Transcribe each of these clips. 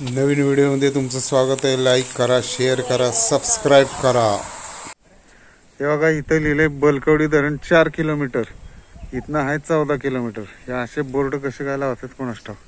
नवीन व्हिडिओमध्ये तुमचं स्वागत आहे. लाईक करा शेअर करा सबस्क्राईब करा. हे बघा इथं लिहिलंय बलकवडी धरण चार किलोमीटर. इथनं आहे चौदा किलोमीटर. हे असे बोर्ड कसे काय लावतात कोणास ठाऊक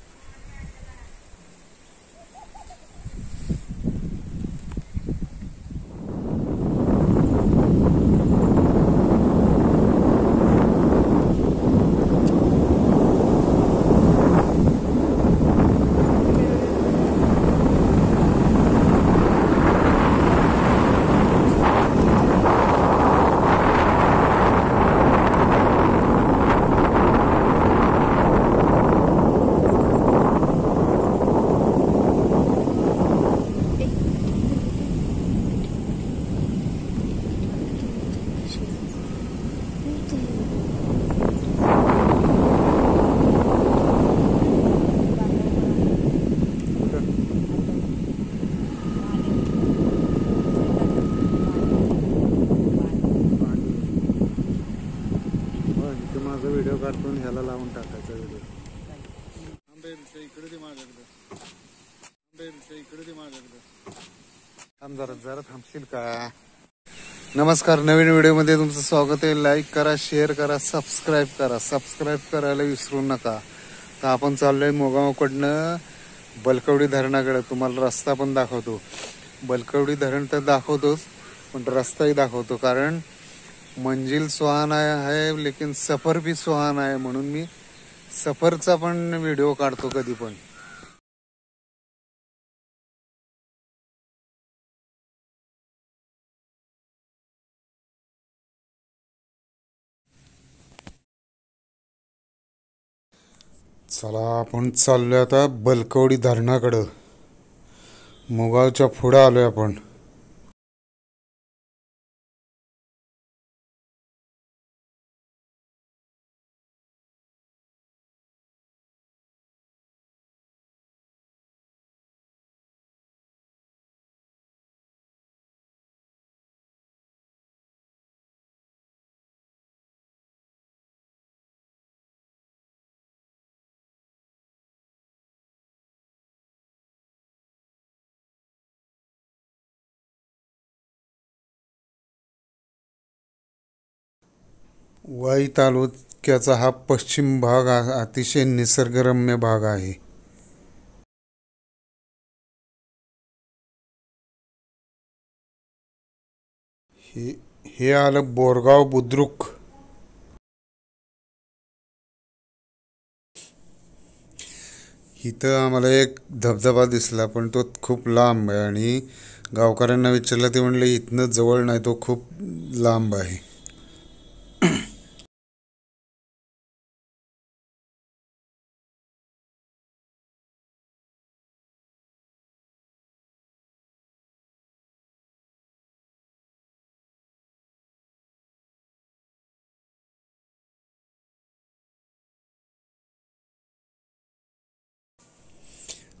इथे माझा व्हिडिओ काढून ह्याला लावून टाकायचा व्हिडिओ इकडे दे माझ्याकडे. इकडे दे माझ्याकडे. थांब जरा जरा थांबशील का? नमस्कार नवीन व्हिडिओमध्ये तुमचं स्वागत आहे. लाईक करा शेअर करा सबस्क्राईब करा. सबस्क्राईब करायला विसरू नका. तर आपण चाललोय मोगावकडनं बलकवडी धरणाकडे. तुम्हाला रस्ता पण दाखवतो. बलकवडी धरण तर दाखवतोच पण रस्ताही दाखवतो. कारण मंजिल सुहाना आहे लेकिन सफर भी सुहाना आहे म्हणून मी सफरचा पण व्हिडिओ काढतो कधी पण. चला आपण चाललोय आता बलकवडी धरणाकडं. मुगावच्या पुढं आलोय आपण. वाई तालुक्याचा हा पश्चिम भाग अतिशय निसर्गरम्य भाग आहे. हे हे आलं बोरगाव बुद्रुक. इथं आम्हाला एक धबधबा दिसला पण तो खूप लांब आहे आणि गावकऱ्यांना विचारलं ते म्हणले इथनं जवळ नाही तो खूप लांब आहे.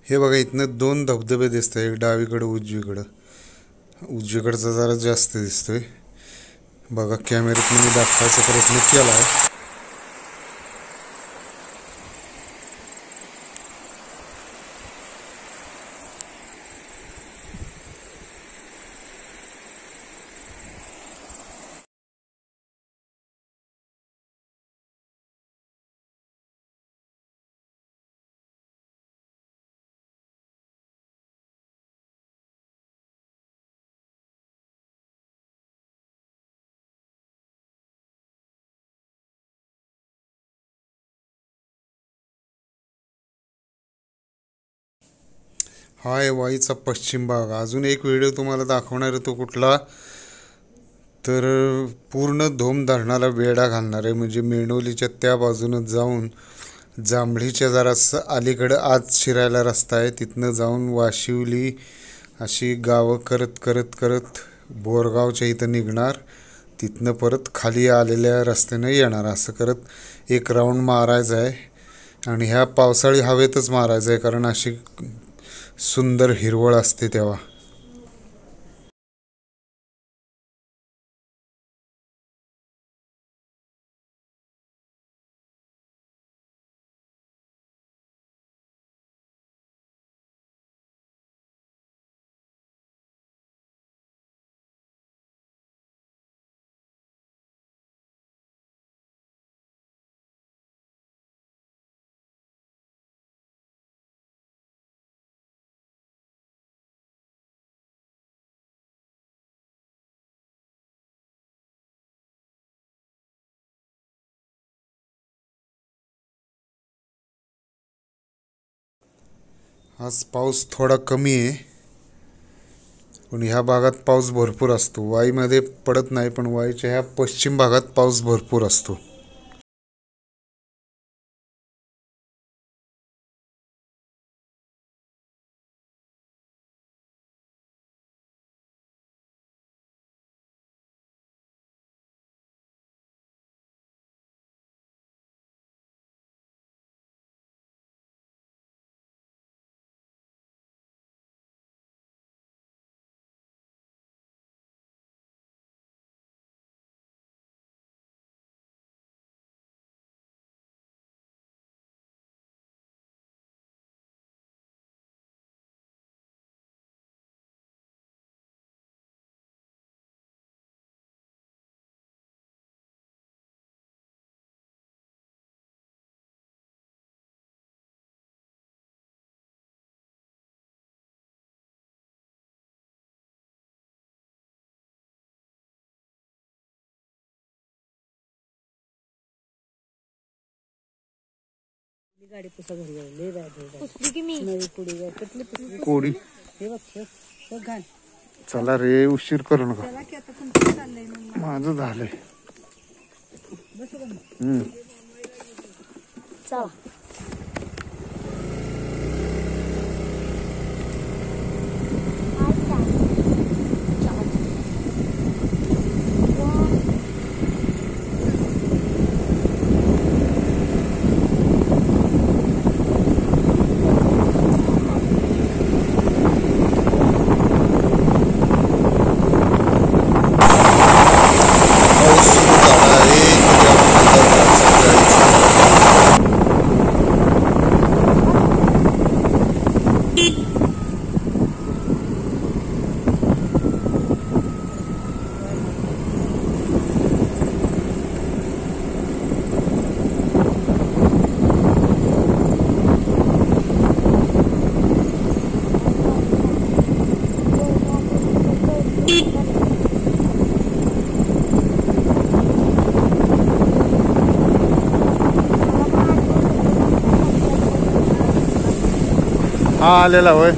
हे बघा इथनं दोन धबधबे दिसत आहे एक डावीकडं उजवीकडं. उजवीकडचा जरा जास्त दिसतोय. बघा कॅमेऱ्यात मी दाखवायचा प्रयत्न केला आहे हा आहे वाईचा पश्चिम भाग. अजून एक व्हिडिओ तुम्हाला दाखवणार आहे तो कुठला? तर पूर्ण धोम धरणाला वेढा घालणार आहे. म्हणजे मेणोलीच्या त्या बाजूनं जाऊन जांभळीच्या जरासं अलीकडं आत शिरायला रस्ता आहे. तिथनं जाऊन वाशिवली अशी गावं करत करत करत बोरगावच्या इथं निघणार. तिथनं परत खाली आलेल्या रस्त्यानं येणार. असं करत एक राऊंड मारायचं आहे. आणि ह्या पावसाळी हवेतच मारायचं आहे. कारण अशी सुंदर हिरवळ असते तेव्हा. आज पाऊस थोडा कमी आहे. पण ह्या भागात पाऊस भरपूर असतो. वाईमध्ये पडत नाही पण वाईच्या ह्या पश्चिम भागात पाऊस भरपूर असतो. गाडी पुसा घरी गेली लय बाय लय पुसली की मी? नवी पुढे जाय कुठली पुसली? कोडी. हे बघ हे बघ घाण चला रे उशीर करू नका. चला की आता तुमचं चाललंय मग. माझं झालंय. बसू का मग? हम्म. चला. हा आलेला होय.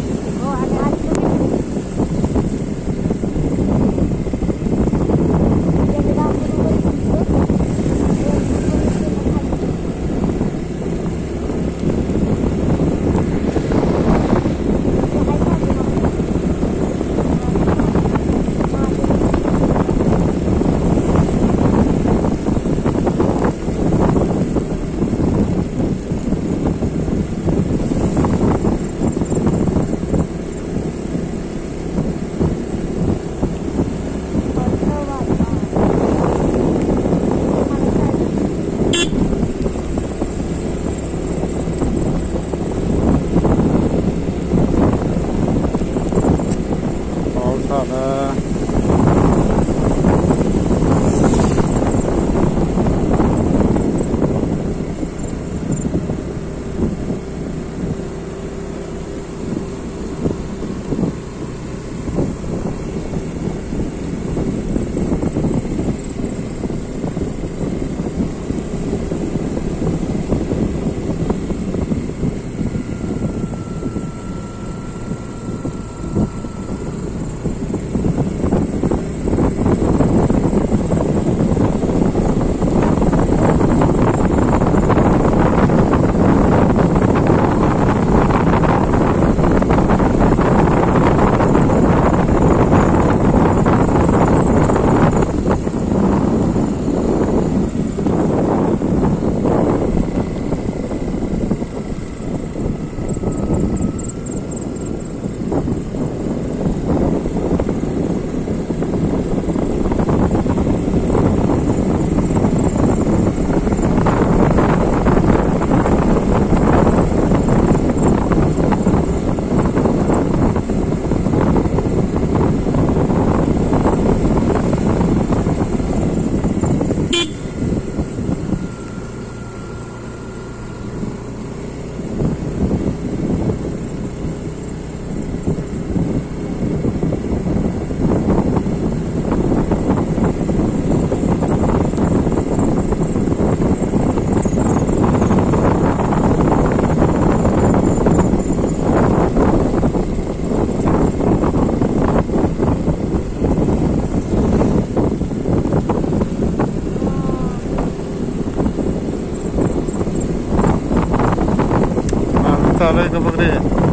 好的 चालू आहे का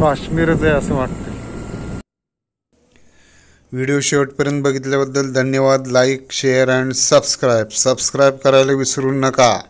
काश्मीरच आहे असं वाटतं व्हिडिओ शेवटपर्यंत बघितल्याबद्दल धन्यवाद. Like share and subscribe subscribe करायला विसरू नका.